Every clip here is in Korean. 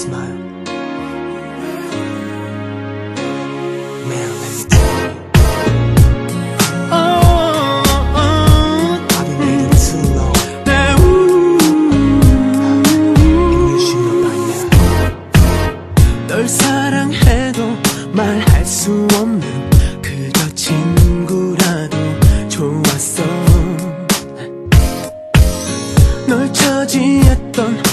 smile. Man, let me tell you. I've been waiting too long, and you should know by now. 널 사랑해도 말할 수 없는 그저 친구라도 좋았어 널 처지했던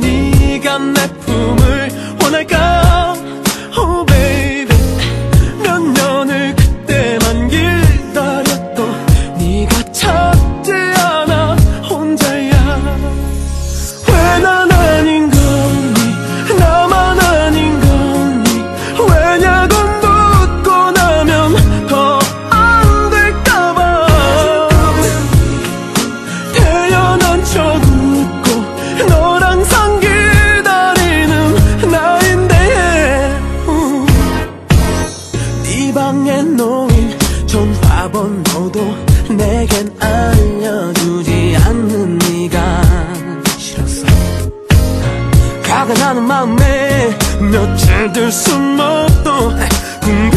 네가 내 품을 원할까 내겐 알려주지 않는 네가 싫었어. 화가 나는 마음에 며칠들 숨 먹도 궁금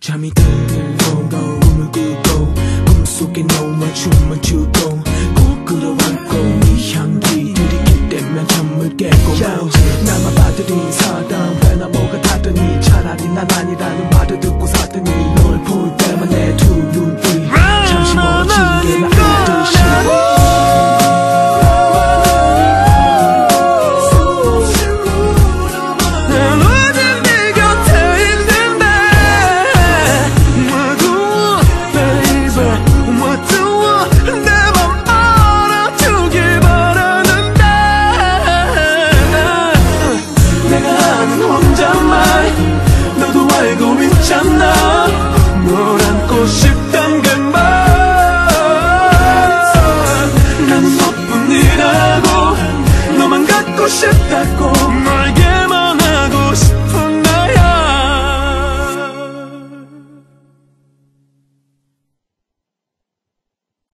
잠이 들고 꿈을 꾸고 꿈속에 너와 춤을 추고 꼭 끌어안고 네 향기 들이킬 때면 잠을 깨고 나만 받들인 사람 왜나 뭐가 다르니 차라리 난 아니라는 말 kosheptako